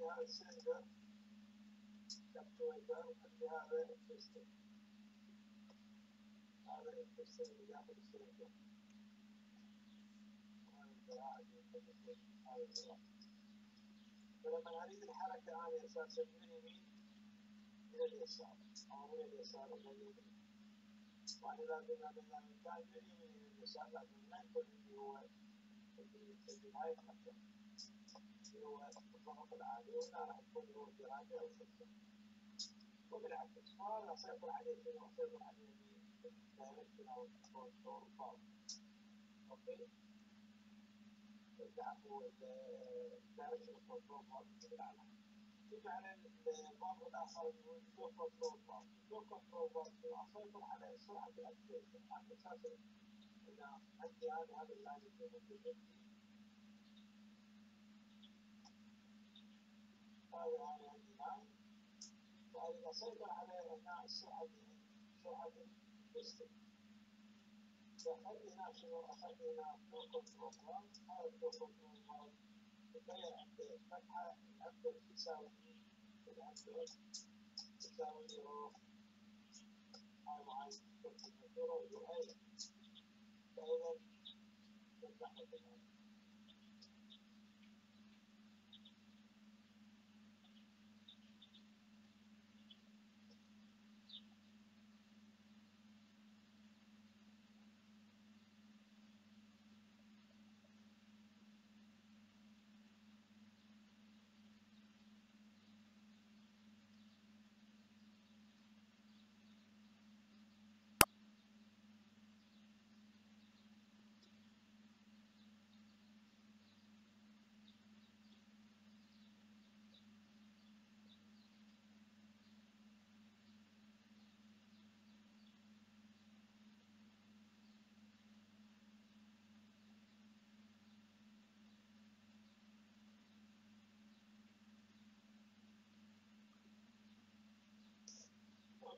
هذا السلندر اكتويتر عندي هذا البستن هذا البستن اللي داخل الذراع فلما اريد الحركه أنا أساسا من اليمين إلى اليسار أو من اليسار إلى اليمين لازم لما كان من اليمين إلى اليسار لازم ما يكون اللي هو الضغط العالي أو وبالعكس فهذا سيطر عليه شنو سيطر عليه ال direction أو عام نيجي على سرعه ال activation على أساس هذا هذا هذا عندي واريد اسيطر على اللي سرعه التستنج فاخلي هنا شنو فلو كنترول باور هذا باور تغير عند فتحه الانبوت تساوي الانبوت تساوي رو هاي معاي رو يو اي فاذا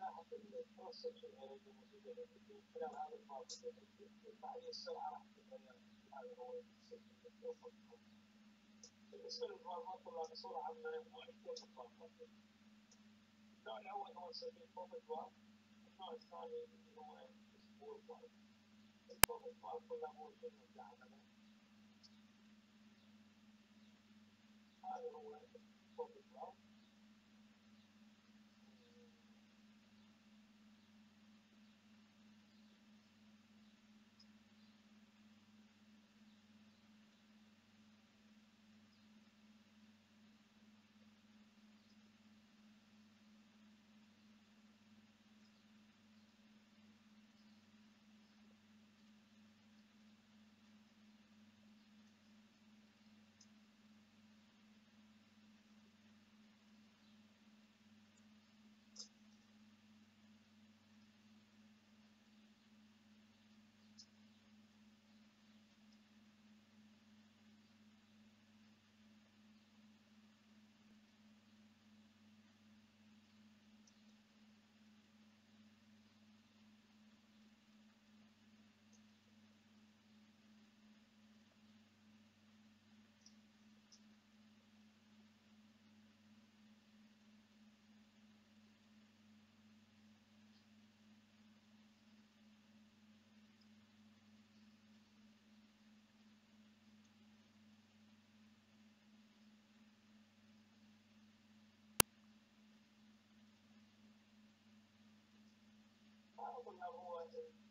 هذا فقط العين اغير في خلال هذا الباب عندي بعدين السرعه راح تتغير هذا هو بالنسبة للفالفات كلها بصوره عامه نوعين من الفالفات النوع الأول هو نسميه poppet valve النوع الثاني هو spool valve ال poppet valve كلها هو شنو عمله هذا هو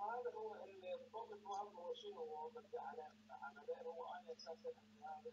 هذا هو الضابط المهم هو شنو هو على هو على أساس ان هذا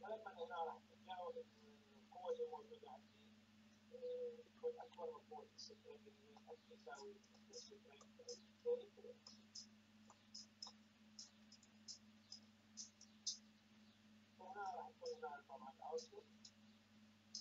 ولما هنا راح تتجاوز القوة الموجودة عندي تكون أكبر من قوة السكين اللي تساوي 90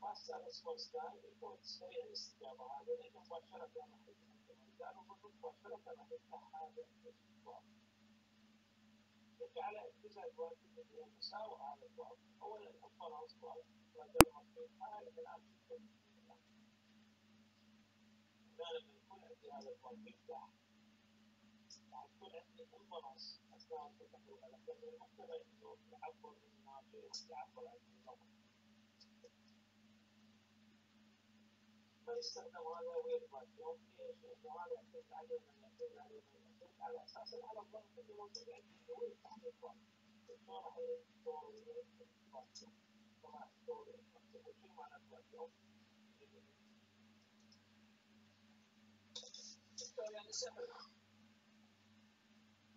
Passa a resposta e pode ser esse trabalho, ele não pode falar para a على اتجاه الواجب الذي يتساوى على البعد اولا افضل اصبعين وجمع الحال الان غالبا يكون عندي هذا البعد يفتح راح تكون عندي انفرس اثناء التدخل على كل المحتوى انه يعبر عن ما يعبر عن النظر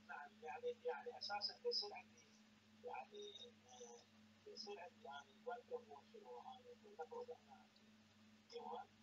نعم يعني يعني أساسا يصير عندي يعني يصير عندي أنا يعني وقت وشنو أنا أقول لك أنا ديوان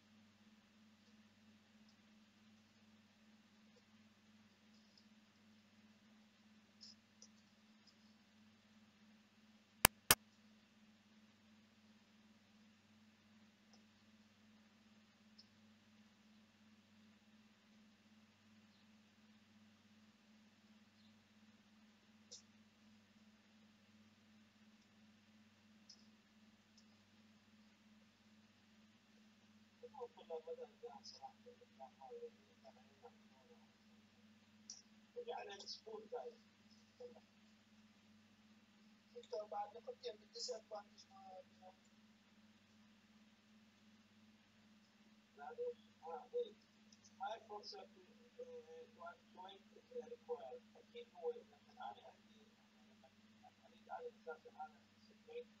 وجعلها مسكون دائما انت بعد قد بتسال بعد ما هاي فرصة توين ريكوير أكيد هو أنا أريد على أساس أنا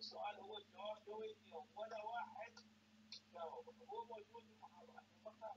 السؤال هو الجواب جوي ولا واحد جاوب هو موجود في المحاضرة فقط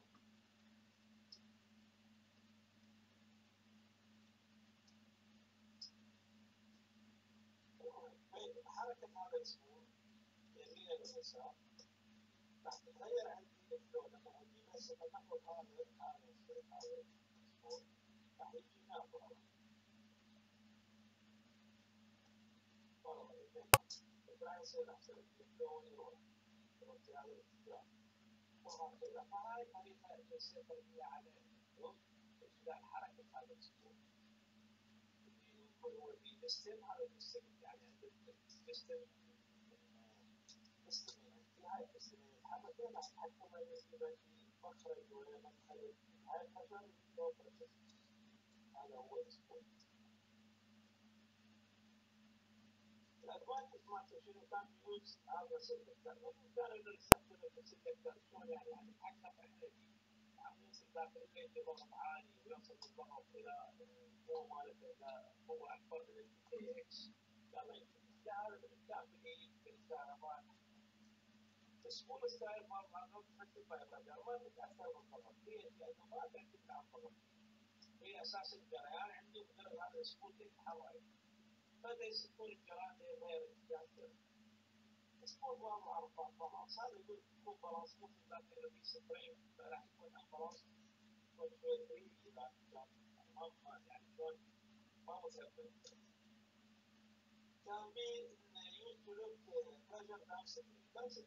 Organisation der Seelengesellschaft. Das Karriereende für das Europäische Nachbarpaare Karriere und Karriere Poi, grazie alla selezione mondiale di Dio, può anche la pari parità che si è terminale e sulla حركة على الجسم. Quindi, quello che vi destina alle distribuzioni del الادوات ما تشيلوا كان يوز هذا سلكتر وكان اللي يستخدم السلكتر شلون يعني يعني حتى إحنا عاملين سلكتر البيت بضغط عالي ويوصل الضغط إلى القوه مالته إلى قوه اكبر من البي إكس قال هي أساس الجريان عندي مجرد هذا السكون يتحرك فهذا السكون الجريان غير الجاذب السكون ما معروف بالبالانس هذا يقول يكون بالانس مو في ذاك الذي سبريم فراح يكون البالانس يكون شوي فري في ذاك الجاذب يعني ما يعني شلون ما مسبب Somebody used to look for pleasure dancing, dancing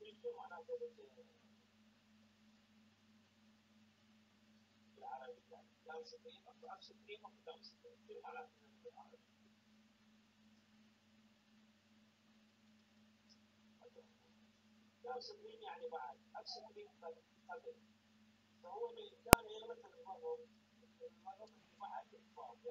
يعني dancing أو dancing قبل فهو بالإمكان يغلق المرض المرض اللي بعد الفاضي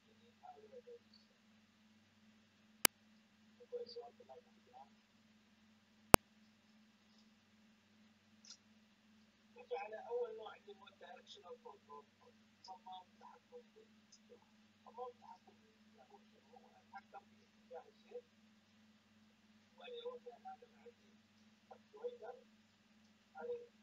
على أول نوع اللي هو الدايركشنال كنترول صمام تحكم. بالاستواء صمام تحكم. بالاستواء هو اتحكم باتجاه الشيء ويوضع هذا العديد. التويتر عليه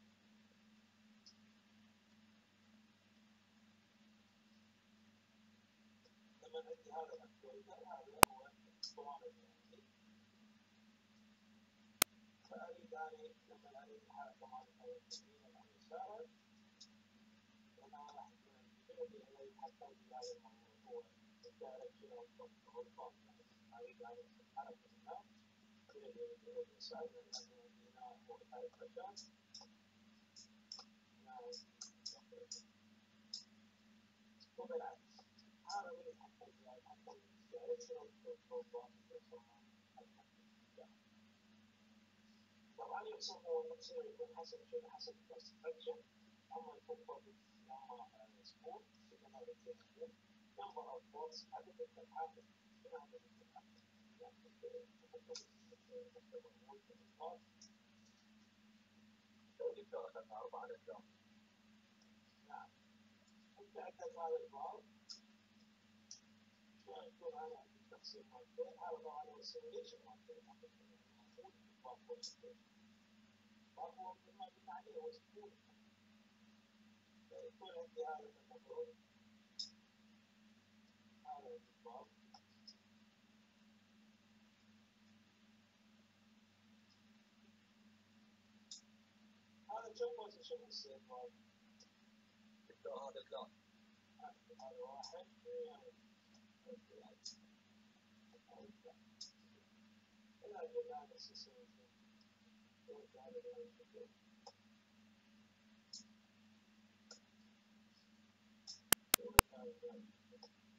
أو الباث اريد اني اتحرك من هنا إلى اليمين إلى اليسار لأن عندي هنا فوق هاي المكان هنا وبالعكس هذا هو يتحكم في يتحكم في الدايركشن أو الباث طبعا يقسموا التقسيم يكون حسب شنو حسب الكونستراكشن اما الفوق اما سبورت شنو هذا الكلام نمبر اوف بوتس عدد الفتحات شنو عدد الفتحات يعني لو دكتور اخذنا اربعه دكتور نعم انت عندك هذا الباب شلون يكون أنا عندي التقسيم مالته هذا طبعا هو السيميليشن مالته موجود في الباب وهو مثل ما قلنا عليه هو سكون يكون عندي هذا المفروض هذا الباب هذا كم بوزيشن يصير باب هذا اللون هذا واحد إلى جل هذا السيستم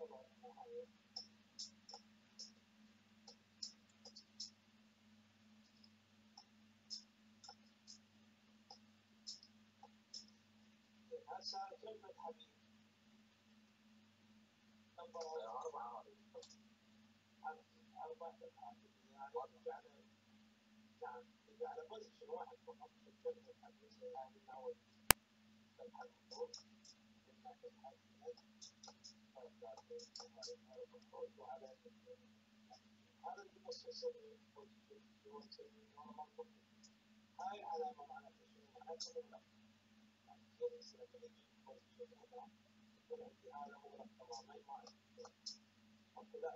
هذا هسه كم فتحة بي؟ number أربعة أربع فتحات يعني رجع نعم رجع على بوزيشن واحد فقط في كم فتحة بي هذه أول فتحة المفروض قلنا فتحة وعلى هذا اللي بس يسوي هاي علامة معناتها شنو؟ بوزيشن هنا يكون عندي هذا عندي حتى لا يكون اللي هو ابسط مثل تتحكم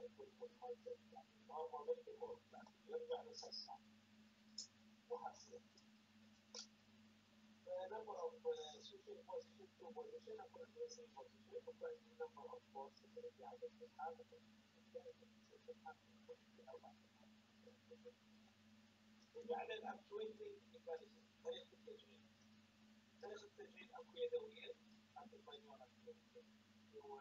شلون طريقه ميكانيكيه لما يوصل إلى يعني بالضبط هسه هو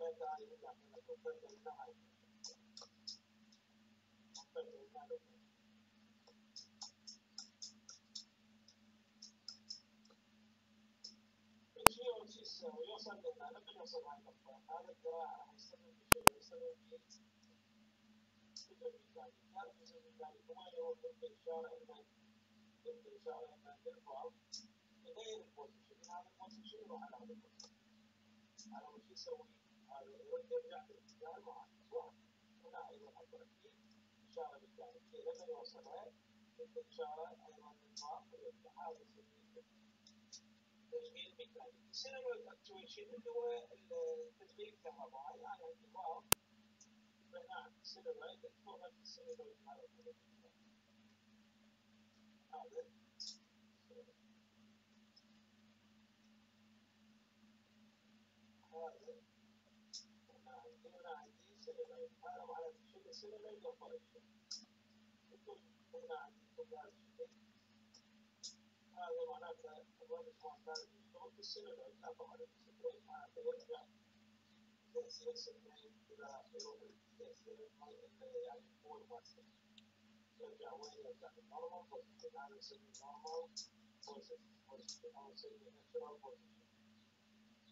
هاي يرجع من الفائده هنا هاي الفائده هنا يجي ويوصل لنا لما يوصل هاي النقطه هذا الذراع راح يستخدم بشيء يستخدم جزء ميكانيكي هذا الجزء الميكانيكي ما هو ضد اشاره اما ضد اشاره اما للبعض يغير ال position هذا ال position يروح على على وش يسوي هذا يرد يرجع بالاتجاه المعاكس واحد هنا أيضا عندي اشاره ميكانيكيه لما يوصلها ضد اشاره أيضا هذا يسميه تشغيل ميكانيكي solenoid actuation اللي هو التشغيل الكهربائي نعم solenoid فوق ال solenoid هذا هذا هذا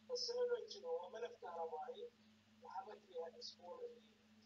فالسنه الجنوب ملف كهربائي وحملت فيها الأسبوع اللي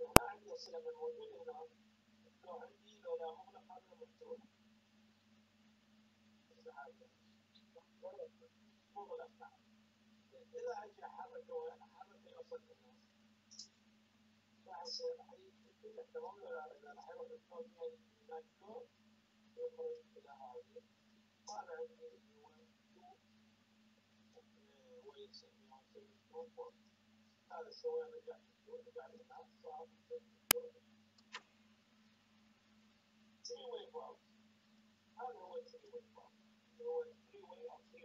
لو ما عندي اسئله من الموضوع هنا لو عندي لو لا مغلق هذا المفتوح Thank I don't know. You?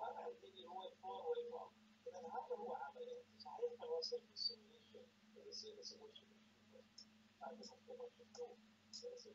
هذا الفيديو هو الفور والفور اذا هذا هو عمليه صحيح توصل السيميليشن السيميليشن هذا هو التوصل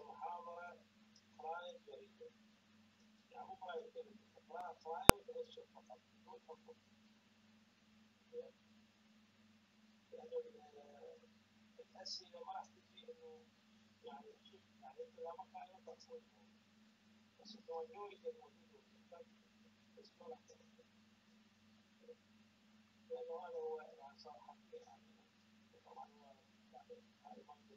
المحاضرة قراءة جريدة يعني مو قراءة جريدة لأنه هذا هو صراحة يعني طبعا هو يعني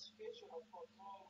classification of control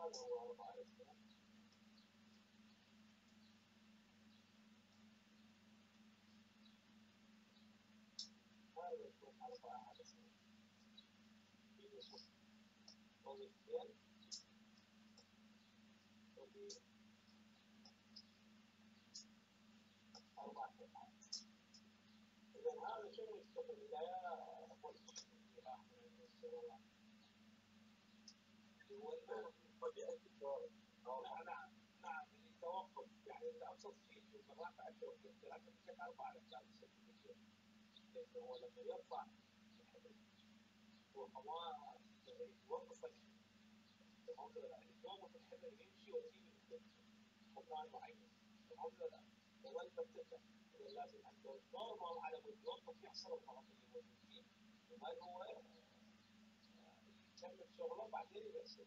هذا هو أربعة على اثنين هذا يكون أربعة على اثنين بالنسبة للاثنين ودي أربعة قطع إذا هذا شنو يستقل البداية اللي راح من السنوات اللي هو طبيعة الدور نعم نعم نعم اللي توقف يعني الأبسط شيء في المرافع الشوكية لكن كان أربعة أجزاء لأنه هو لما يرفع هو هو يوقف لا؟ يوقف الحبل يمشي ويجي مكان معين ولا لا؟ انت بترجع إذا لازم انت نورمال على هو يكمل شغله بعدين يرسل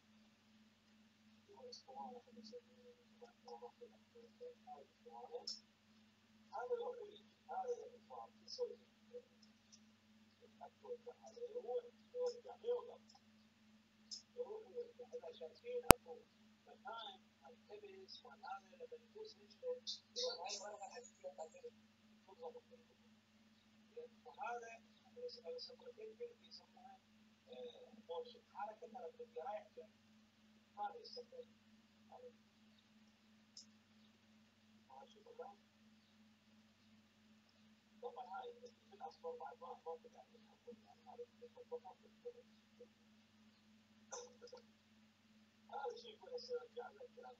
ينفع الفاصل Maar je. Het is dat je. Het is. Het is dat. Het is toch niet zo dat. Het is toch niet dat je jezelf niet dat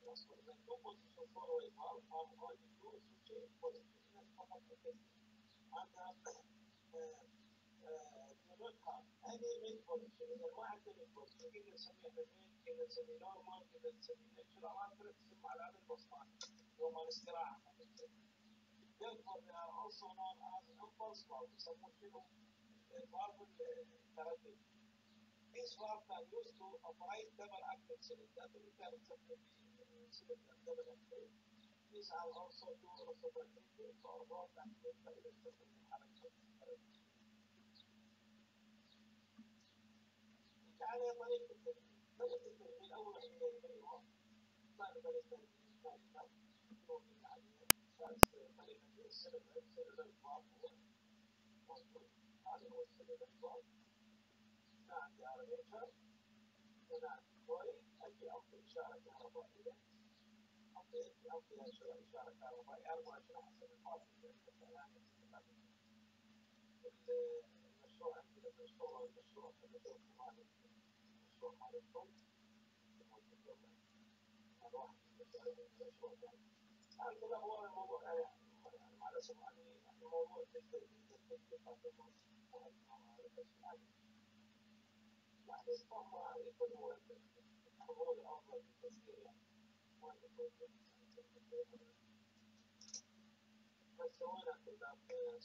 je jezelf niet meer kan ontmoeten. Het. Het is toch niet zo dat je jezelf position اذا ما عندنا mid position كذا نسميه إحنا mid كذا نسميه normal كذا نسميه natural كذا تسمى البسطات هو مال استراحه therefore they are also known as impulse valves يسموه شنو؟ valve التردد This valve can used to operate double acting cylinder اللي كانت تسمى cylinder double acting These are also two reciprocating or both acting اللي يستخدموا حركة التردد يعني طريقة التركيب طريقة التركيب أول شيء اللي هو ثاني طريقة الثالثة ممكن عليها ثالث طريقة ال solenoid ال solenoid valve هو موجود هذا هو هنا عندي armature هنا عندي coil أجي أعطي إشارة كهربائية أعطي أعطي إشارة كهربائية 24 حسب الفاصل المشروع لما يشتغل المشروع خليته مال المشروع مالتكم موجود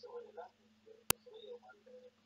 والله مال واحد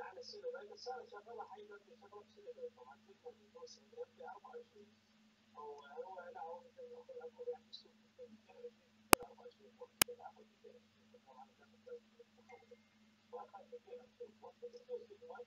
على السيرة لأن السيرة شغالة حيلا بشغلة سيرة طبعا تكون متوسط يبقى 24 أو هو لا هو مثلا ياخد الأكل يعني يسوق في الكلام 24 يكون في الأكل طبعا ده متوسط وأخذ في الكلام في الوقت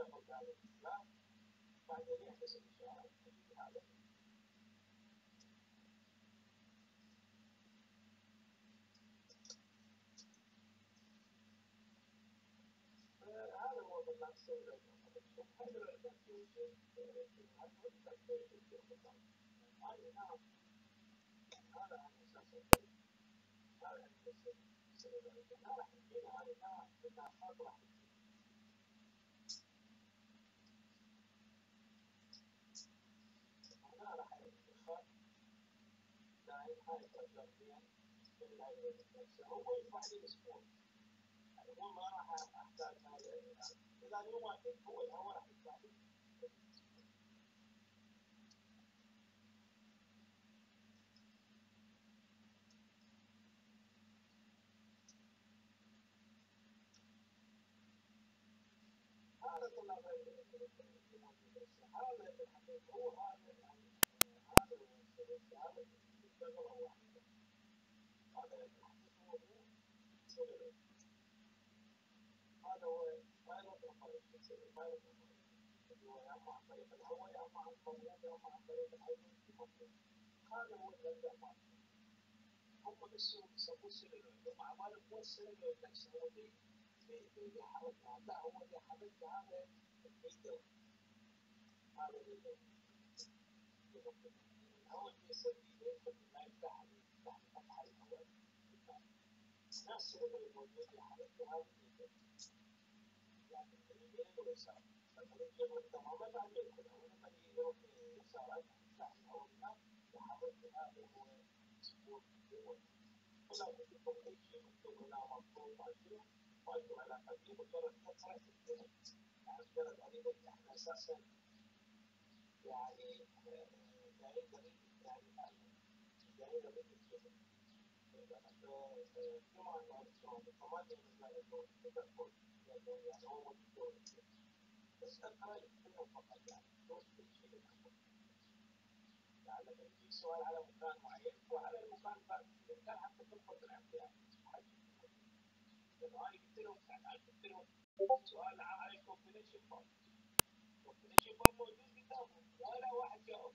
يعتقد على الإسلام بعدين يحتسب الشهادة هذا هو بالله السر هذا التفكير هذا التفكير في الخطاب هذا نعم هذا عن أساس البيت هذا عن أساس البيت هذا حكينا عليها بما خاطر حكينا هذا هذا هو هذا هذا هذا هو الذي يفعل هم بس يسموه سلم مع مالك هو السلم نفسه هو في في اللي حركها لا هو اللي حركها هذا الفيديو هذا اللي يعني سؤال على مكان معين وعلى المكان فرد كان حتى تنقل الاحتياج لأنه أنا قلت لهم قلت لهم سؤال على ال combination form ال combination form موجود قدامهم ولا واحد جاوب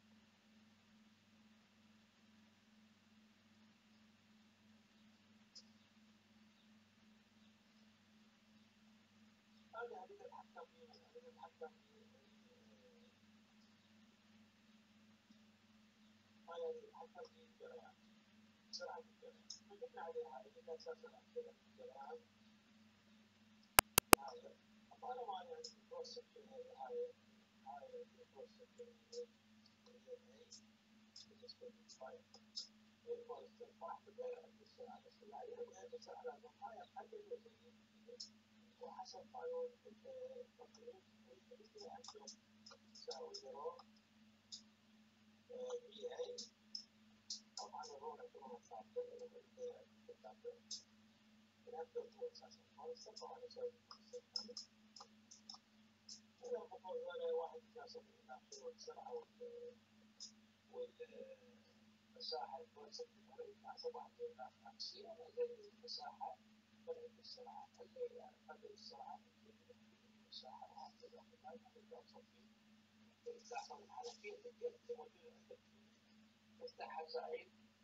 وحسب قانون التقريب عندهم تساوي ذروه بي اي والمساحه الكويسه في المغرب مع 7050 أنا اقلل المساحه بلعب السرعه اقلل اقلل السرعه المساحه وهكذا وكمان هذا التصفيق تعتمد على كيف تقدر تفتح حزائم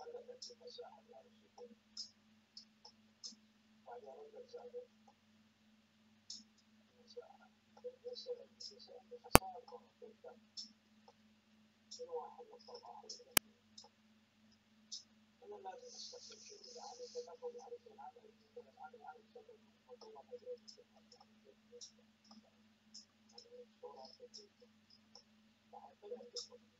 غلبت المزاحم على الفتن وعلى المزاحم المزاحم ليس ليس بخسارة جدا سوى أن الله الذي أنا لازم أستخدم شيء إذا عليك الأمر عليك العمل مثلا على على السبب والله ما يدري هذه الصورة التي تعتمد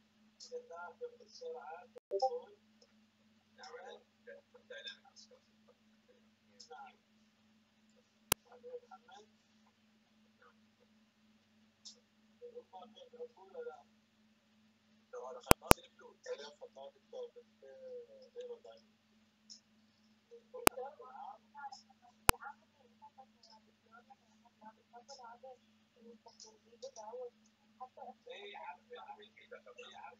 حتى إيه عارف إيه عارف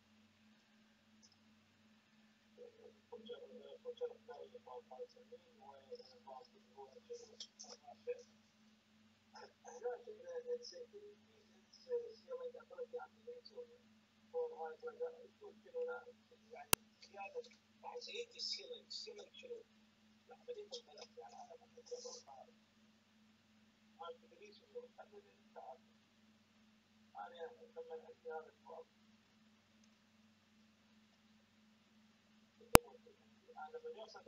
انا اتمنى ان يكون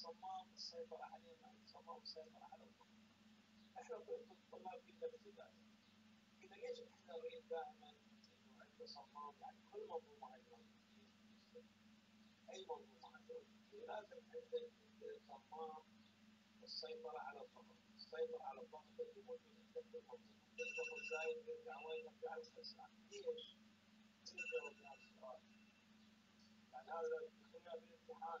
صمام السيطرة علينا صمام السيطرة على الطلاب إحنا الطلاب في الابتدائي اذا يجب إحنا نريد دائما انه صمام يعني كل منظومة أيضا اي منظومة أيضا لازم عندنا صمام السيطرة على الطلاب السيطرة على الضغط اللي موجود عندك في المنظومة الضغط زايد يرجع وينك على الانسان ليش؟ تجاوب على السؤال يعني هذا الدنيا بالامتحان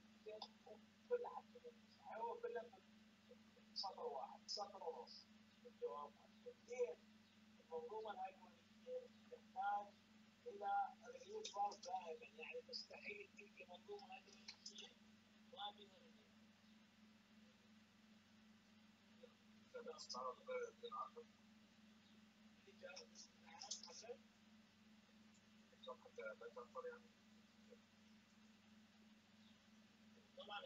كل من هذا زين كل هو سطر واحد سطر ونص الجواب ليش المنظومه الهيدروليكيه تحتاج إلى ريليف بار دائما. يعني مستحيل تلقي منظومه تنفر يعني طبعا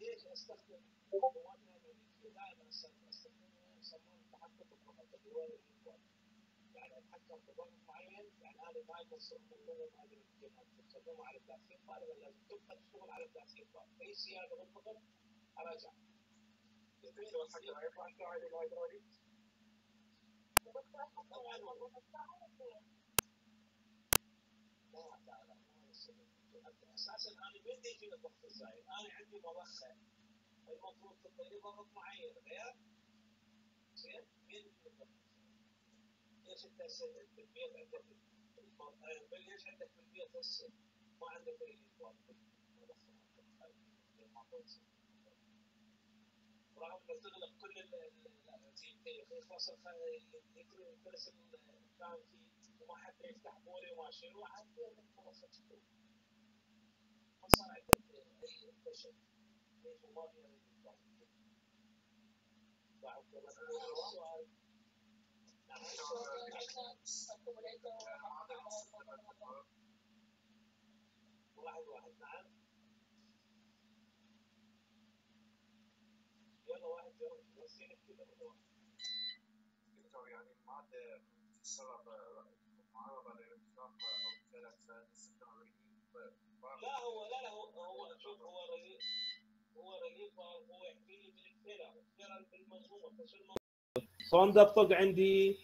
ليش؟ استخدم مواد هيدروليكيه دائما استخدمها يسمونه التحكم الإنقاذ. يعني اتحكم بضغط معين يعني أنا دائما منظومه هيدروليكيه تستخدمها على التاثير لازم تبقى تشتغل على التاثير اي سياده بالضغط أساسا أنا من يجي الضغط الزايد؟ أنا عندي مضخه المفروض تطلع ضغط معين غير زين من الضغط؟ ليش انت هسه بالبيت عندك ليش عندك بالبيت هسه ما عندك والف مضخه مالتك ما توصل. رغم انه تغلق كل ال- ال- ال- زين يخلص يكون الكرسي كان فيه وما حتى يفتح بوري وما شنو عاد تشتغل. ما صار عندك اي فشل ليش ما في relief valve؟ بعد السؤال واحد واحد نعم يلا واحد جاوب بس يحكي له واحد دكتور يعني المادة السبب معرضة للانفجار أو ثلاث نستخدم ال relief لا هو لا هو هو شوف هو ريليف هو ريليف هو يحكي لي من الفيلر الفيلر بالمنظومه فشو الموضوع شلون دبق عندي.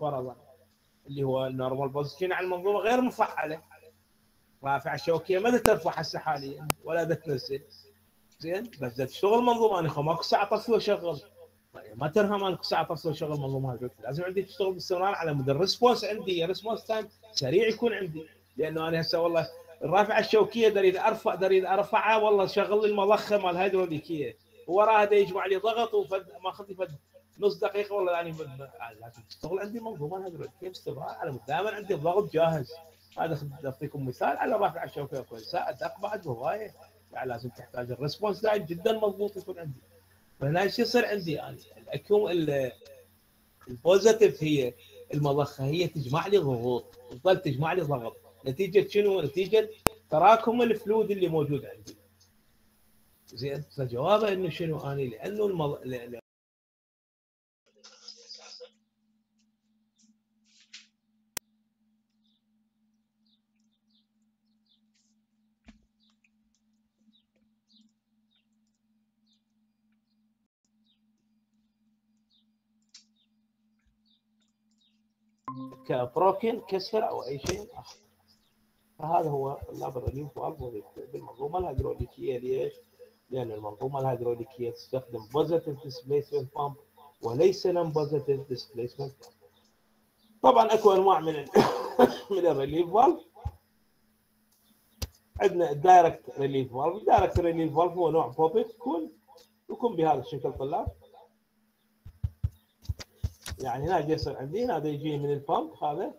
فرضا اللي هو ال normal position على المنظومة غير مفعلة. رافعه الشوكية ما ترفع هسه حاليا ولا دا تنزل. زين؟ بس دا تشتغل منظومه أنا ماكو ساعة طفي وشغل طيب ما ترهم أنا ساعة طفي وشغل منظومه لازم عندي تشتغل باستمرار على مدى ال response عندي. ال response time سريع يكون عندي. لأنه أنا هسه والله الرافعه الشوكية اريد أرفع اريد أرفعها والله شغل لي المضخه مال هيدروليكيه وراها دا يجمع لي ضغط وفد ما اخذ لي فد نص دقيقة والله يعني لازم تشتغل. عندي منظومه هيدروليكيه باستمرار على دائما عندي الضغط جاهز. هذا أعطيكم مثال. على رافعه الشوكيه كل ساعه دق بعد وهوايه يعني لازم تحتاج ال response. time جدا مضبوط يكون عندي. فهنا إيش يصير عندي؟ يعني ال accum ال- ال positive هي المضخة. هي تجمع لي ضغوط. تظل تجمع لي ضغط. نتيجة شنو؟ نتيجة تراكم ال fluid اللي موجود عندي. زين. فجوابه إنه شنو؟ اني لأنه المض... كبروكن كسر أو أي شيء آخر. فهذا هو ال relief valve بالمنظومة الهيدروليكية. ليش؟ لأن المنظومة الهيدروليكية تستخدم positive displacement pump وليس non positive displacement طبعا أكو أنواع من ال من ال relief valve عندنا ال direct relief valve ال direct relief valve هو نوع poppet يكون يكون بهذا الشكل طلاب. يعني هنا يصير عندي هنا يجي من ال pump هذا.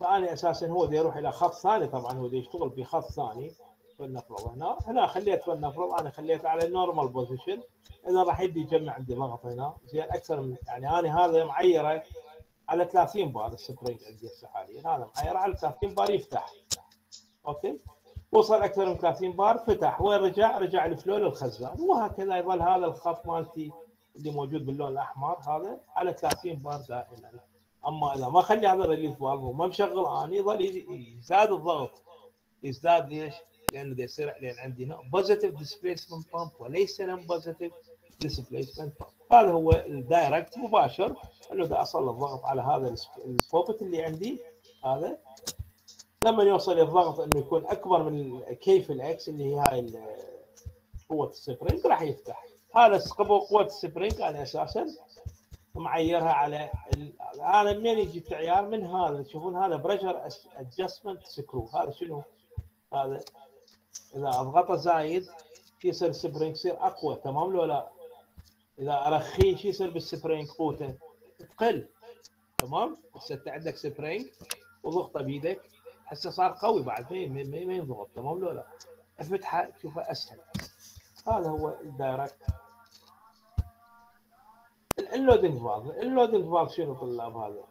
فانا أساسا هو دي يروح إلى خط ثاني طبعا هو دي يشتغل في خط ثاني فلنفرض هنا. هنا خليت فلنفرض أنا خليت على ال normal position إذا راح يدي يجمع عندي ضغط هنا زين أكثر من يعني أنا هذا معيرة على 30 بار ال spring عندي هسه حاليا. هذا معيرة على 30 بار يفتح. okay؟ وصل أكثر من 30 بار فتح. وين رجع؟ رجع ال flow للخزان وهكذا يظل هذا الخط مالتي اللي موجود باللون الأحمر هذا على 30 بار دائما أما إذا ما خلي هذا ال relief valve وما مشغل اني يظل يزداد الضغط. يزداد ليش؟ لأنه يصير لأن عندي positive displacement pump وليس non positive displacement pump هذا هو ال direct مباشر. انه دا اصل الضغط على هذا ال poppet اللي عندي هذا. لما يوصل الضغط إنه يكون أكبر من kx اللي هي هاي قوة ال spring راح يفتح. هذا قوه ال spring أنا أساسا معيرها على ال... أنا منين يجي التعيار من هذا تشوفون هذا pressure adjustment screw هذا شنو؟ هذا إذا اضغطه زايد يصير ال spring يصير أقوى تمام لو لا؟ إذا ارخيه شو يصير بال spring قوته؟ تقل تمام؟ هسه أنت عندك spring وضغطه بيدك هسه صار قوي بعد ما ينضغط تمام لو لا؟ افتحه تشوفه أسهل هذا هو ال direct ال loading valve ال loading valve شنو طلاب هذا؟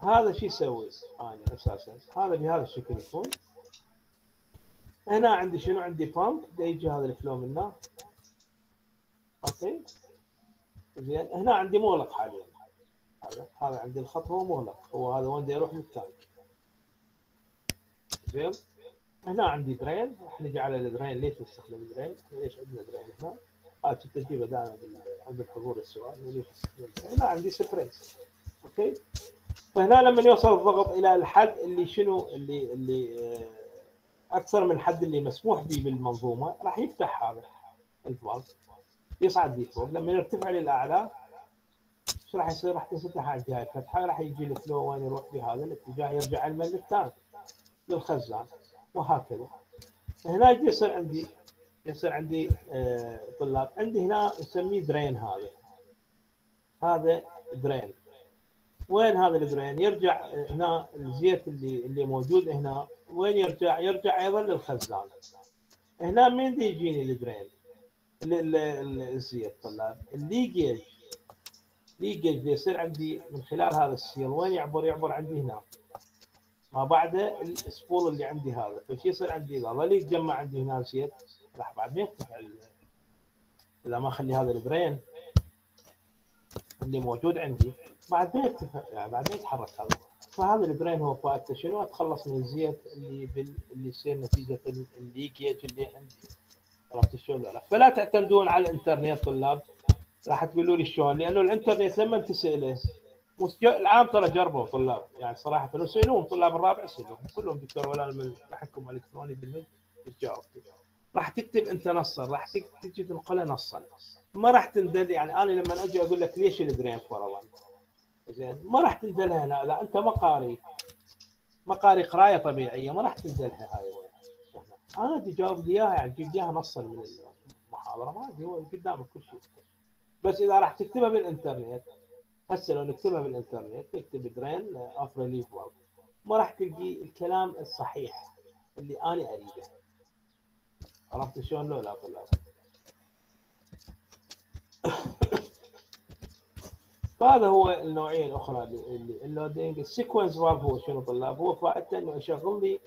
هذا شو يسوي؟ أنا أساسا هذا بهذا الشكل يكون. هنا عندي شنو؟ عندي pump يجي هذا ال flow منه. أوكي. زين. هنا عندي مغلق حاليا. هذا هذا عندي الخط هو مغلق. هو هذا وين يروح؟ لل tank زين. هنا عندي drain راح نجي على ال drain ليش نستخدم drain؟ ليش عندنا drain هنا؟ كنت تجيبه دائما عند الحضور السؤال. هنا عندي space أوكي؟ فهنا لما يوصل الضغط إلى الحد اللي شنو؟ اللي اللي أكثر من الحد اللي مسموح به بالمنظومة راح يفتح هذا ال valve يصعد به فوق. لما يرتفع للأعلى إيش راح يصير؟ راح تنفتح على الجهه الفتحة راح يجي ال flow وين يروح بهذا الاتجاه يرجع الملك الثاني للخزان وهكذا. هنا يصير عندي يصير عندي آه طلاب. عندي هنا نسميه drain هذا. هذا drain وين هذا ال drain يرجع هنا الزيت اللي اللي موجود هنا. وين يرجع؟ يرجع أيضا للخزان. هنا مين دي يجيني ال drain الزيت طلاب. ال leakage leakage يصير عندي من خلال هذا ال seal. وين يعبر؟ يعبر عندي هنا. ما بعده ال spool اللي عندي هذا. فشي يصير عندي اذا ظل يتجمع عندي هنا زيت. راح بعد ما يفتح إذا ما اخلي هذا ال drain اللي موجود عندي. بعد ما يرتفع يعني بعد ما يتحرك هذا. فهذا ال drain هو فائدته شنو؟ اتخلص من الزيت اللي بال... اللي يصير نتيجة ال leakage اللي عندي. عرفت شلون لا؟ فلا تعتمدون على الانترنت طلاب. راح تقولوا لي شلون؟ لأنه الانترنت لما تسأله العام ترى جربوا طلاب. يعني صراحة لو سالوهم طلاب الرابع سالوهم كلهم دكتور ولا من تحكم الكتروني بالمد تجاوب راح تكتب انت نصا راح تجي تنقله نصا ما راح تندل يعني أنا لما أجي أقول لك ليش الدرين فرضا زين. ما راح تندلها هنا. لا أنت ما قاري ما قاري قراية طبيعية. ما راح تندلها هاي أنا تجاوب لي إياها. يعني تجيب إياها نصا من المحاضرة. ما ادري هو قدامك كل شيء. بس إذا راح تكتبها بالإنترنت هسه لو نكتبها بالإنترنت تكتب drain of relief ما راح تلقي الكلام الصحيح اللي أنا أريده. عرفت شلون لو لا طلاب فهذا هو النوعية الأخرى ال loading ال sequence valve هو شنو طلاب؟ هو فائدته إنه يشغل لي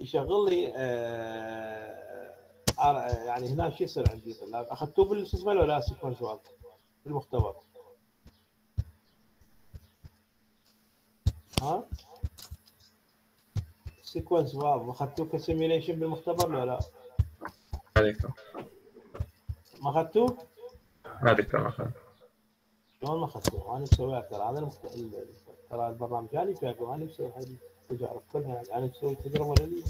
يشغل لي آه يعني هنا شو يصير عندي طلاب؟ أخذتوه بالاسم ولا لا sequence valve بالمختبر. ها؟ sequence valve اخذتوه ك simulation بالمختبر ولا لا؟ عليكم ما اخذتوه؟ ما ذكر ما أخذ. شلون ما اخذتهم أنا مسويها ترى هذا المخت... ال- ترى البرنامج هذا فيها أنا مسوي هذه التجارب كلها أنا مسوي تجربه لل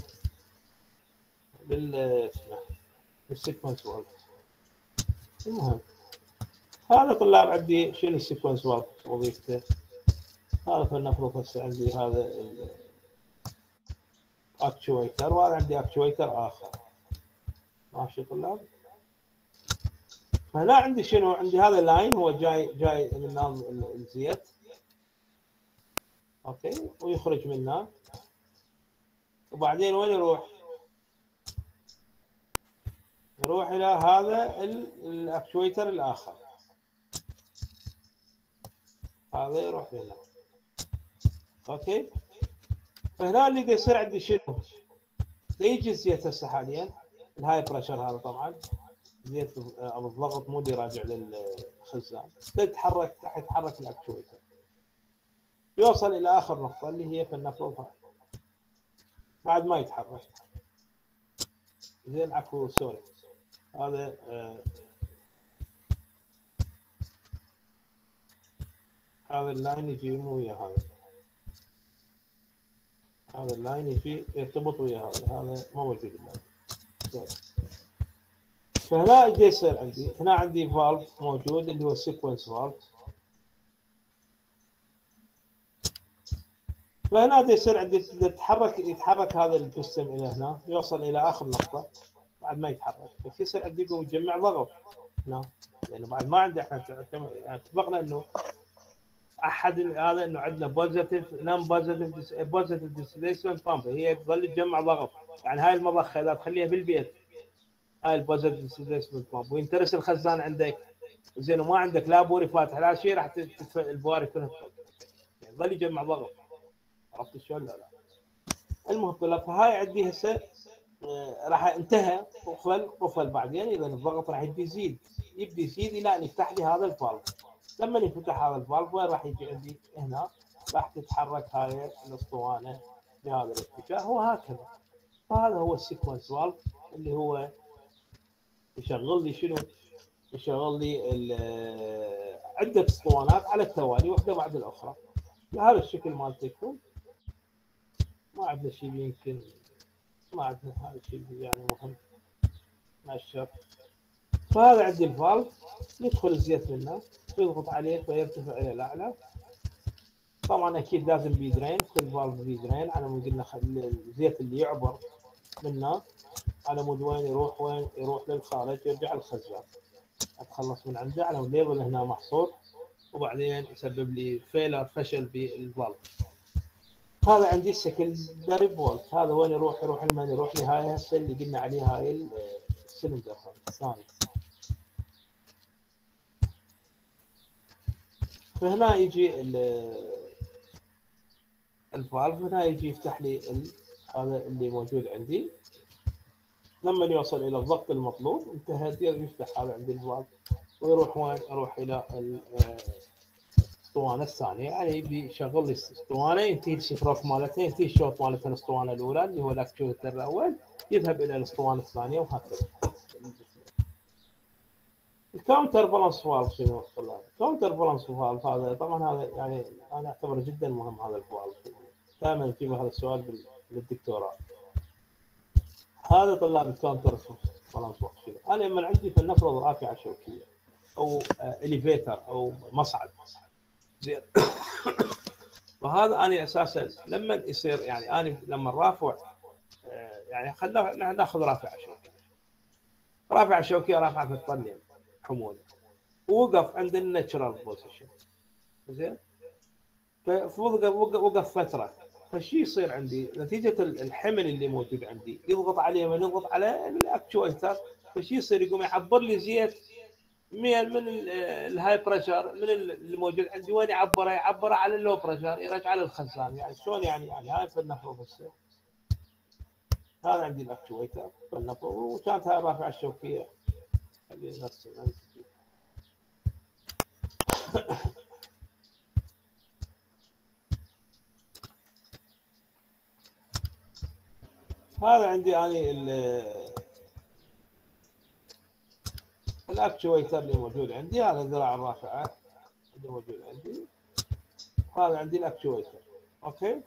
لل اسمه لل sequence work المهم هذا طلاب عندي شنو ال sequence work وظيفته هذا فلنفرض هسه عندي هذا actuator وهذا عندي actuator آخر. ماشي طلاب؟ فهنا عندي شنو؟ عندي هذا ال line هو جاي جاي من الزيت okay ويخرج منه وبعدين وين يروح؟ يروح إلى هذا ال- ال actuator الآخر. هذا يروح هنا. okay؟ فهنا اللي يصير عندي شنو؟ يجي الزيت هسه حاليا ال high pressure هذا طبعا. زيت ابو الضغط مو اللي راجع للخزان. دا يتحرك ال actuator يوصل إلى آخر نقطة اللي هي فلنفرض هاي بعد ما يتحرك. زين عفوا sorry. هذا آه هذا ال line يجي مو ويا هذا. هذا ال line يجي يرتبط ويا هذا هذا ما موجود ال line. فهنا إيش يصير عندي؟ هنا عندي valve موجود اللي هو sequence valve فهنا يصير عندي يتحرك يتحرك هذا الجسم إلى هنا. يوصل إلى آخر نقطة. بعد ما يتحرك. بس يصير عندي يجمع ضغط. هنا. لأنه بعد ما عندي إحنا يعني اتفقنا إنه أحد هذا إنه عندنا positive non positive positive displacement pump هي تظل تجمع ضغط. يعني هاي المضخة إذا تخليها بالبيت هاي ال positive displacement pump وينترس الخزان عندك زين وما عندك لا بوري فاتح لا شيء راح تدفع البواري كلها. يعني يظل يجمع ضغط. عرفت شلون؟ لا لا. المهم فهاي عندي هسه آه، راح انتهى. قفل قفل بعدين. إذا الضغط راح يبدي يزيد. يبدي يزيد إلى أن يفتح لي هذا ال valve لما يفتح هذا ال valve وين راح يجي عندي؟ هنا. راح تتحرك هاي الاسطوانة بهذا الاتجاه وهكذا. فهذا هو ال sequence valve اللي هو يشغل لي شنو؟ يشغل لي ال- عدة اسطوانات على التوالي واحدة بعد الأخرى. بهذا الشكل مالته يكون. ما عندنا شيء يمكن ما عندنا هذا الشيء يعني مهم. ما الشرط. فهذا عندي ال valve يدخل الزيت منه ويضغط عليه فيرتفع إلى الأعلى. طبعا أكيد لازم بي drain كل valve بي drain على مود خل- الزيت اللي يعبر منه. على مود وين يروح وين يروح للخارج يرجع الخزان أتخلص من عنده. على مود ليظل هنا محصور. وبعدين يسبب لي failure فشل بال valve هذا عندي ال secondary port هذا وين يروح؟ يروح لمن يروح لهاي هسه اللي قلنا عليها هاي ال- السلندر. الثاني. فهنا يجي ال- ال valve هنا يجي يفتح لي هذا اللي موجود عندي. لما يوصل إلى الضغط المطلوب انتهى يفتح هذا عندي ال valve ويروح وين؟ يروح إلى ال- الاسطوانة الثانية. يعني بيشغل لي الاسطوانه ينتهي الشفرات مالتها ينتهي الشوط مالتها الاسطوانة الأولى اللي هو ال actuator الأول يذهب إلى الاسطوانة الثانية وهكذا. ال counter balance valve شنو طلع؟ ال counter balance valve هذا طبعا هذا يعني أنا أعتبره جدا مهم هذا ال valve دائما يجيب هذا السؤال بالدكتوراه. هذا طلاب ال counter balance valve؟ أنا لما عندي فلنفرض رافعه شوكية أو elevator أو مصعد. زين. وهذا أنا أساسا لما يصير يعني أنا لما رافع آه، يعني خلينا ناخذ رافعه شوكية. رافعه شوكية رافعه فد طنين. حموله ووقف عند ال neutral position زين؟ وقف فترة. فشي يصير عندي؟ نتيجة الحمل اللي موجود عندي. يضغط عليه من يضغط على ال actuator فشي يصير يقوم يعبر لي زيت من من ال- ال high pressure من ال- اللي موجود عندي. وين يعبره؟ يعبره على ال low pressure يرجع للخزان يعني شلون يعني؟ يعني هاي فلنفرض هذا عندي ال actuator فلنفرض. وكانت هاي الرافعه الشوكية. هذا عندي ال- ال actuator اللي موجود عندي هذا ذراع الرافعه اللي موجود عندي. هذا عندي ال actuator okay؟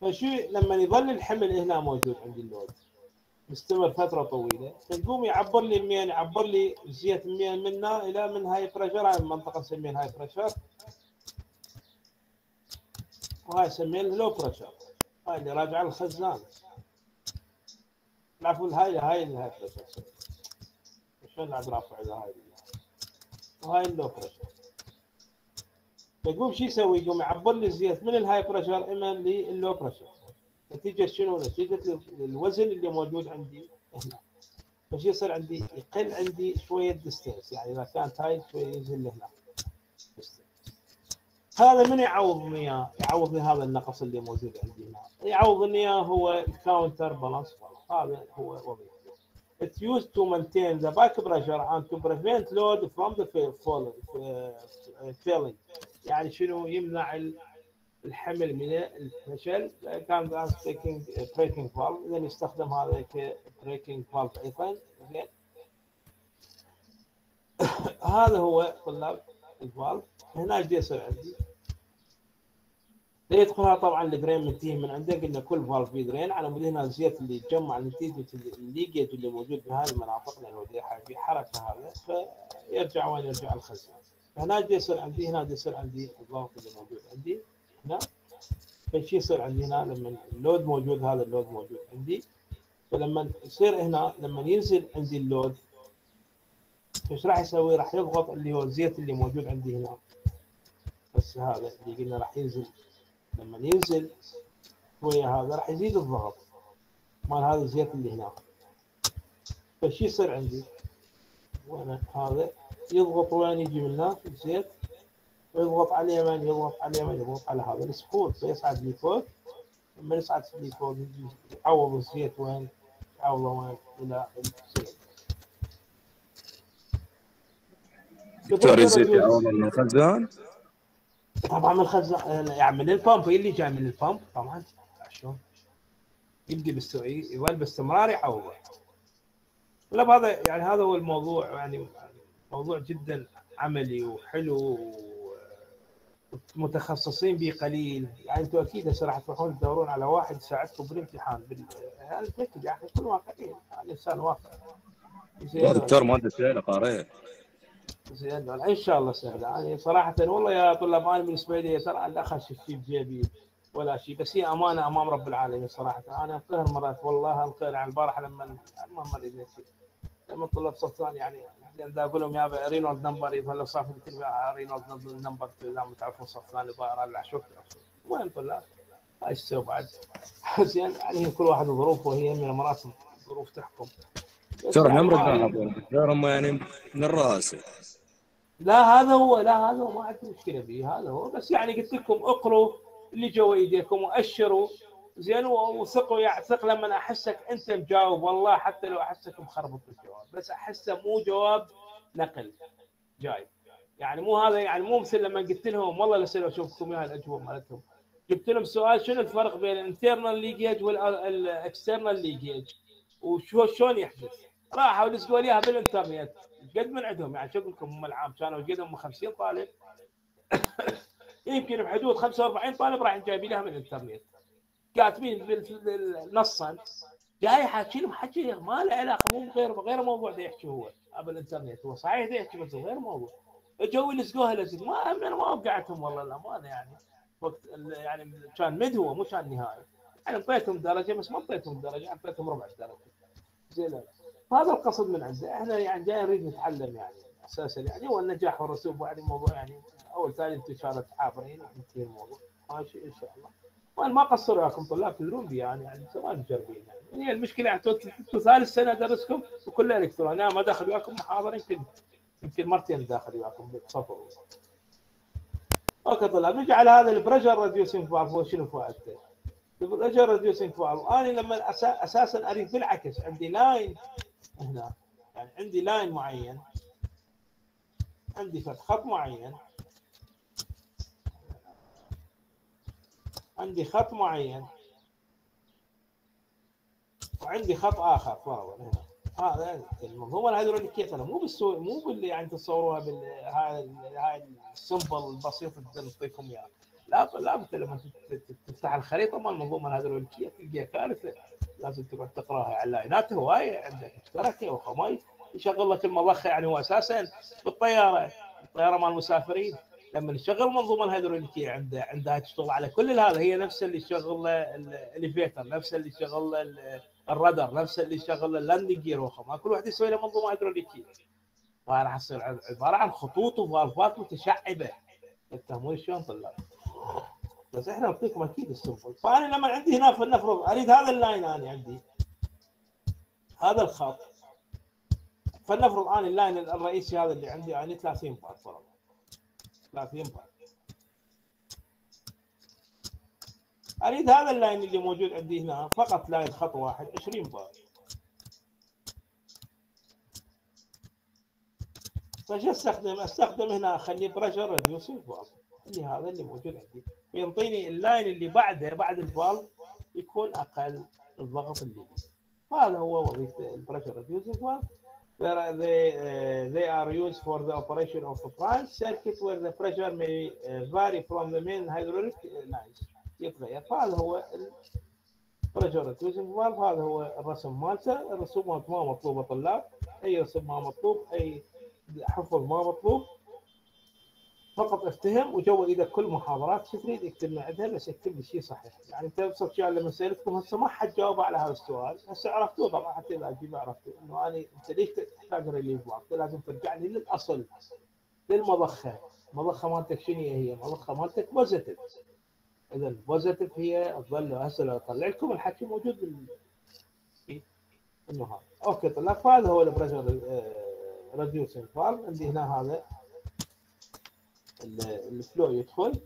فشو لما يظل الحمل هنا موجود عندي ال load. مستمر فتره طويلة. فيقوم يعبر لي منين يعبر لي زيت منين منا إلى من high pressure هاي المنطقة نسميها high pressure وهاي نسميها low pressure هاي اللي راجعه الخزان العفو هاي هاي ال high pressure شلون قاعد رافع هاي؟ وهاي ال low pressure فيقوم شو يسوي؟ يقوم يعبر لي الزيت من ال high pressure اما لل low pressure نتيجة شنو؟ نتيجة الوزن اللي موجود عندي هنا فشو يصير عندي؟ يقل عندي شوية distance يعني إذا كانت هاي شوية ينزل لهنا هذا من يعوضني إياه؟ يعوضني هذا النقص اللي موجود عندي هنا يعوضني إياه هو ال counter balance هذا هو وظيفته It's used to maintain the back pressure and to prevent load from the falling. يعني شنو يمنع الحمل من الفشل can taking braking valve. اذا يستخدم هذا ك braking valve أيضا. زين. هذا هو طلاب ال valve هنا إيش يصير عندي؟ يدخلها طبعا ال drain منتهي من عنده قلنا كل valve في drain على مود هنا الزيت اللي يتجمع نتيجه ال leakage اللي موجود في هذه المناطق لأنه في حركه هذا. فيرجع وين يرجع الخزان. فهنا يصير عندي هنا يصير عندي الضغط اللي موجود عندي. هنا فشي يصير عندي هنا لما ال load موجود هذا ال load موجود عندي. فلما يصير هنا لما ينزل عندي ال load إيش راح يسوي؟ راح يضغط اللي هو الزيت اللي موجود عندي هنا. بس هذا اللي قلنا راح ينزل. لما ينزل شوية هذا راح يزيد الضغط مال هذا الزيت اللي هنا. فشي يصير عندي؟ وأنا هذا؟ يضغط وين يجي من هناك؟ الزيت. ويضغط على اليمين يضغط على اليمين يضغط على هذا. ال spool فيصعد لي فوق لما يصعد لي فوق يجي يعوض الزيت وين؟ يعوضه وين؟ إلى الزيت. دكتور الزيت يعوض من الخزان طبعا من الخزان يعني من ال pump اللي جاي من ال pump طبعا. شلون؟ يبدي بالسوي يظل باستمرار يعوضه لا هذا يعني هذا هو الموضوع يعني موضوع جدا عملي وحلو متخصصين به قليل يعني أنتم أكيد هسه راح تروحون تدورون على واحد يساعدكم بالامتحان. بال... أنا متأكد يعني كل واقعيين يعني انسان واقع. يا دكتور ما ادري سهله قارئ زين. إن شاء الله سهلة. يعني صراحة والله يا طلاب أنا بالنسبة لي ترى لا اخش شيء بجيبي ولا شيء. بس هي أمانة أمام رب العالمين صراحة. أنا أنقهر مرات والله أنقهر يعني البارحة لما نفسي لما طلاب صف ثاني يعني اذا أقول لهم يا رينولد نمبر يظل صف رينولد نمبر لما تعرفون صف ثاني بقرا لا شوف وين طلاب إيش تسوي بعد. زين يعني كل واحد ظروفه وهي من المراسم ظروف تحكم. ترى عمرك دكتور هم يعني من الرأس. لا هذا هو لا هذا هو ما عندي مشكلة به هذا هو. بس يعني قلت لكم اقروا اللي جوا إيديكم وأشروا. زين وثقوا يعني ثق لما أحسك أنت مجاوب. والله حتى لو أحسك مخربط الجواب بس أحسه مو جواب نقل. جاي. يعني مو هذا يعني مو مثل لما قلت لهم والله لسه أشوفكم اياها الأجوبة مالتهم. جبت لهم سؤال شنو الفرق بين ال internal leakage وال external leakage وشو شلون يحدث؟ راحوا لسقوا لي إياها بالإنترنت. قد من عندهم يعني شو أقول لكم هم العام كانوا قدهم 50 طالب. يمكن بحدود 45 طالب راح جايبين لها من الإنترنت. كاتبين نصا جاي حاكي لهم حكي ما له علاقة مو غير غير موضوع ده يحكي هو بالانترنت هو صحيح ده يحكي بس غير موضوع. اجوا يلزقوها لزق. ما أنا ما وقعتهم والله الامانه يعني وقت يعني كان مد هو مو كان نهائي. يعني اعطيتهم درجة بس ما اعطيتهم درجة اعطيتهم ربع درجة. زين. هذا القصد من عنده إحنا يعني جاي نريد نتعلم يعني أساسا يعني هو النجاح والرسوب وبعد الموضوع يعني أول ثاني انتشار عابرين ينتهي الموضوع. ماشي إن شاء الله. وأنا ما قصر وياكم طلاب تدرون بي يعني يعني سواء مجربين يعني. هي المشكلة يعني ثالث سنة ادرسكم وكلها الكترون أنا ما داخل وياكم محاضرة يمكن يمكن مرتين داخل وياكم بالصف okay طلاب نجي على هذا ال pressure reducing valve شنو فائدته؟ ال pressure reducing valve أنا لما أساسا أريد بالعكس عندي line هنا يعني عندي line معين عندي خط معين. عندي خط معين. وعندي خط آخر. فرضا هنا هذا المنظومه الهيدروليكيه ترى مو بالسوء مو باللي يعني تصوروها بال هاي السمبل البسيط اللي نعطيكم إياه. لا لا بد لما تفتح الخريطة. مال المنظومه الهيدروليكيه تلقى كارثة. لازم تقعد تقراها اعلانات هواية عندك. مشتركه وخمايس يشغل لك المضخة يعني هو أساسا بالطيارة. الطيارة مال المسافرين لما نشغل المنظومه الهيدروليكية عنده عندها تشتغل على كل هذا هي نفس اللي يشغل ال elevator نفس اللي يشغل ال- الرادر نفس اللي يشغل ال landing gear وخما كل واحد يسوي له منظومة هيدروليكية. فراح تصير عبارة عن خطوط و valve ات متشعبة. تفهمون شلون طلاب؟ بس إحنا نعطيكم أكيد ال symbol فأنا لما عندي هنا فلنفرض أريد هذا ال line أنا عندي. هذا الخط. فلنفرض أنا ال line الرئيسي هذا اللي عندي يعني 30 بار 30 بار أريد هذا ال line اللي موجود عندي هنا فقط line خط واحد 20 بار فش أستخدم؟ استخدم هنا اخليه pressure reducing valve اللي هذا اللي موجود عندي ينطيني ال line اللي بعده بعد ال valve يكون أقل الضغط اللي. هذا هو وظيفة ال pressure reducing valve Where they, uh, they are used for the operation of a branch circuit where the pressure may uh, vary from the main hydraulic lines يتغير فهذا هو ال pressure reducing valve هذا هو الرسم مالته الرسومات ما مطلوبه طلاب اي رسم ما مطلوب اي حفظ ما مطلوب فقط افتهم وجو إذا كل محاضرات شو تريد اكتب لنا عندها بس اكتب لي شيء صحيح؟ يعني أنت ابسط شيء لما سالتكم هسه ما حد جاوب على هذا السؤال. هسه عرفتوه طبعا حتى إذا أجيب عرفتوا إنه أنا أنت ليش تحتاج relief valve لازم ترجع لي للأصل للمضخة. المضخه مالتك شنو هي؟ المضخه مالتك positive اذا ال positive هي تظل هسه لو أطلع لكم الحكي موجود إنه هذا. okay طلع فهذا هو ال pressure reducing valve عندي هنا هذا. ال flow يدخل.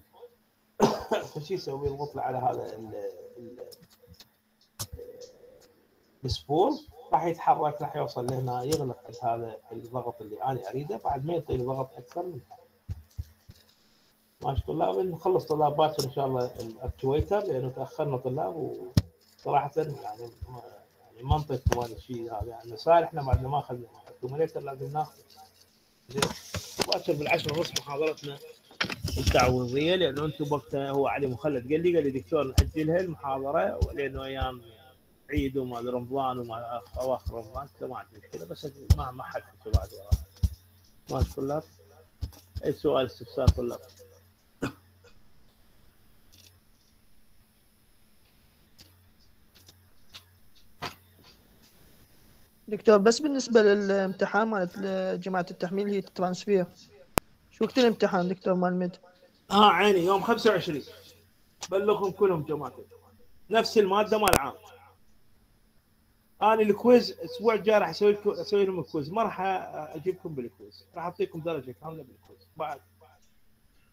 فشي يسوي يضغط على هذا ال- ال- ال spool راح يتحرك راح يوصل لهنا يغلق هذا الضغط اللي أنا أريده. بعد ما يعطيني ضغط أكثر من هذا ماشي طلاب نخلص طلاب باكر إن شاء الله ال actuator لأنه تأخرنا طلاب وصراحه يعني يعني منطق هذا الشيء هذا. يعني صار إحنا بعد ما اخذنا ال actuator لازم ناخذ. باكر بالعشرة ونص محاضرتنا التعويضيه لأنه أنتم وقتها هو علي مخلد قال لي قال لي دكتور ناجلها المحاضرة لأنه أيام عيد وما رمضان وما أواخر رمضان ما عندي مشكلة بس ما ما حد بعد. ما أي سؤال استفسار طلاب. دكتور بس بالنسبة للامتحان مالت جماعة التحميل هي الترانسفير شو وقت الامتحان دكتور مال مد؟ آه عيني يوم 25 بلغهم كلهم جماعتي نفس المادة مال العام أنا ال quiz الأسبوع الجاي راح أسوي أسوي لهم ال quiz. ما راح أجيبكم بال quiz. راح أعطيكم درجة كاملة بال quiz. بعد.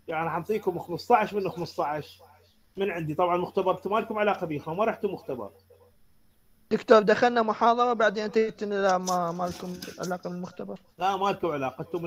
يعني راح أعطيكم 15 منه 15 من عندي. طبعا مختبر ما لكم علاقه بيه ما رحتوا مختبر. دكتور دخلنا محاضرة بعدين انتهيت ما ما لكم علاقة بالمختبر. لا ما لكم علاقة أنتم